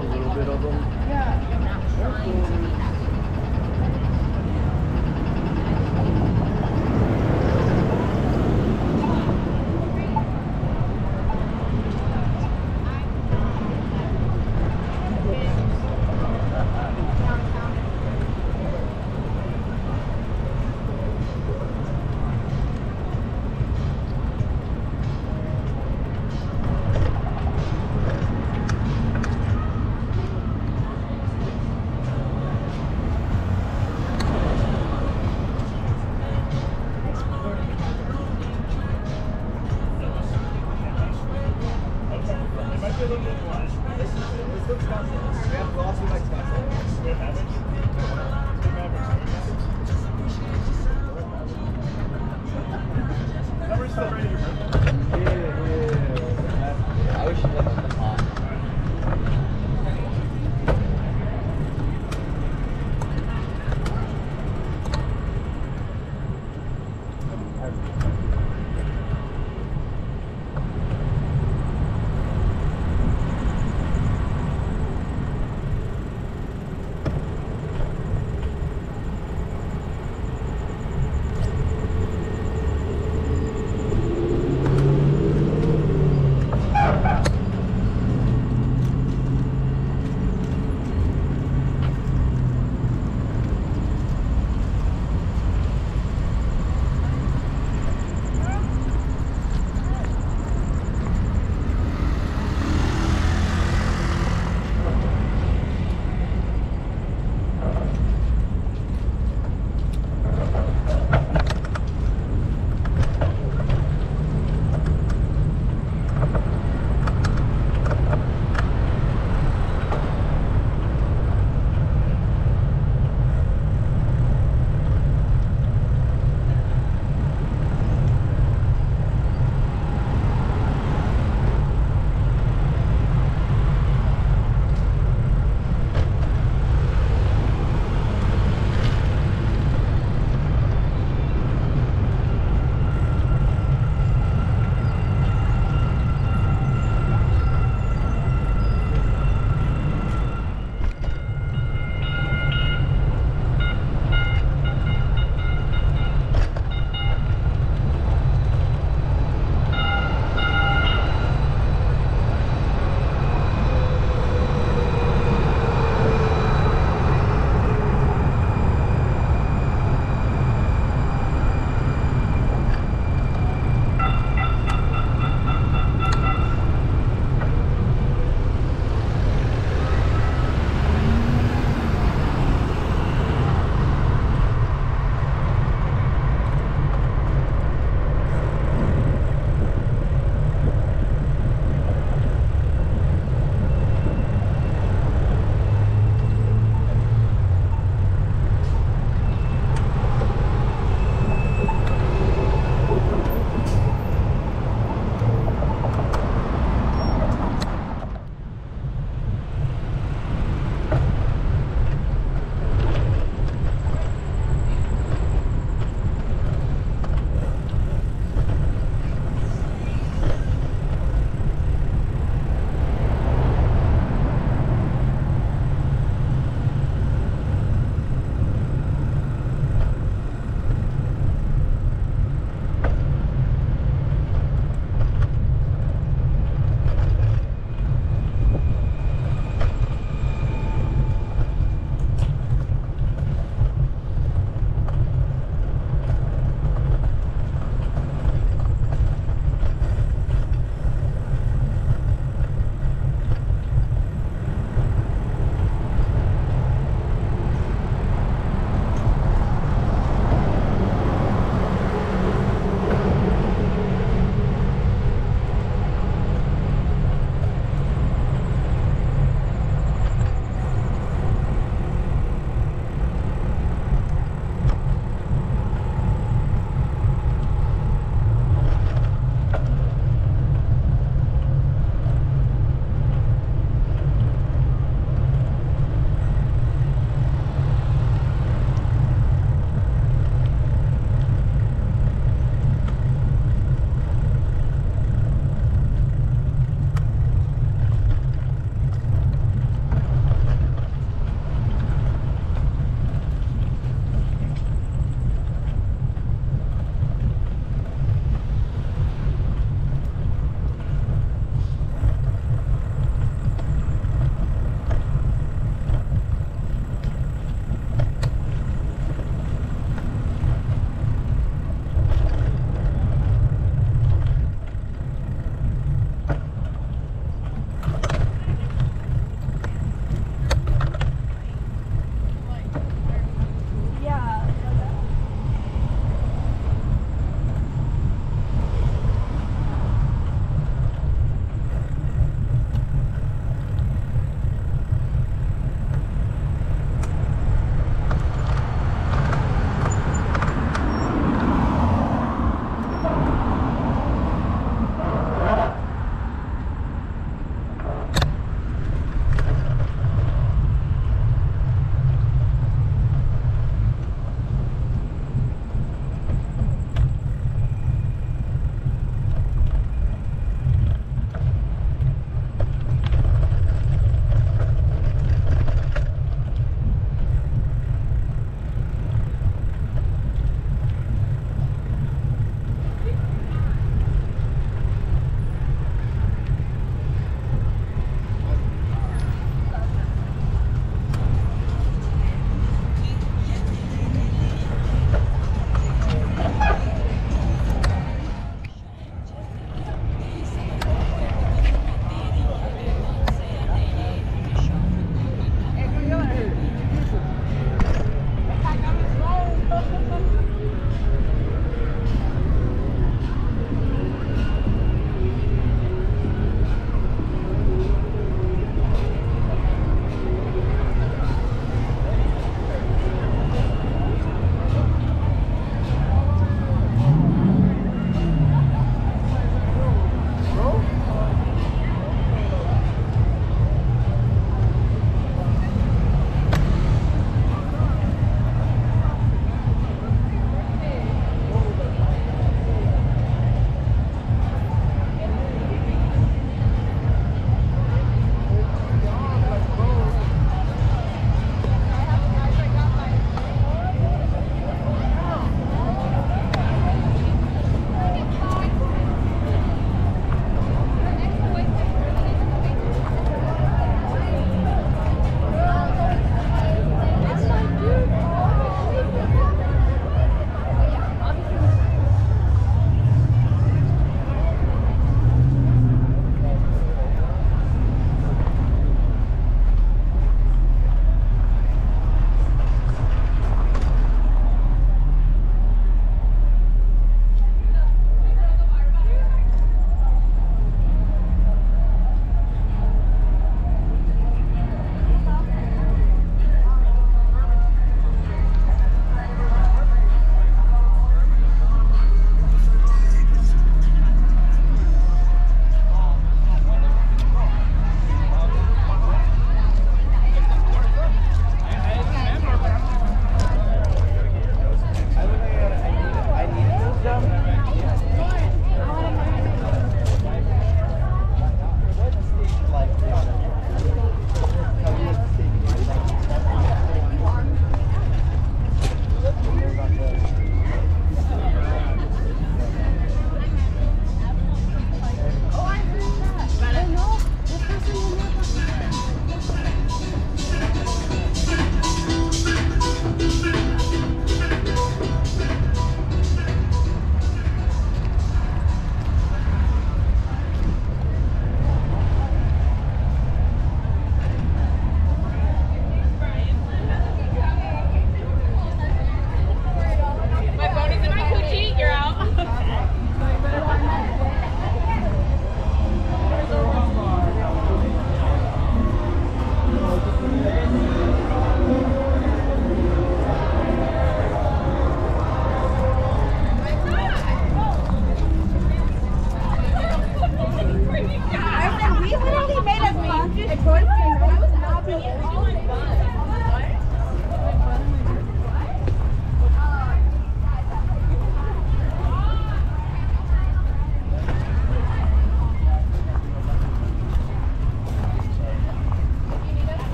a little bit of them. Yeah.